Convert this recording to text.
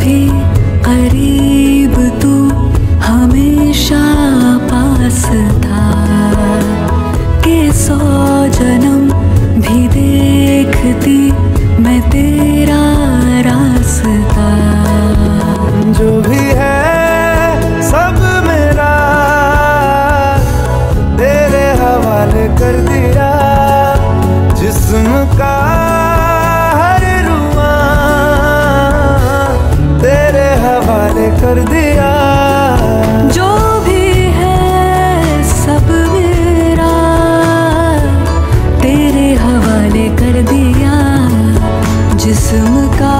भी करीब तू हमेशा पास था। के सौ जन्म भी देखती मैं तेरा रास्ता। जो भी है सब मेरा, तेरे हवाले कर दिया। जिस्म का कर दिया। जो भी है सब मेरा तेरे हवाले कर दिया। जिस्म का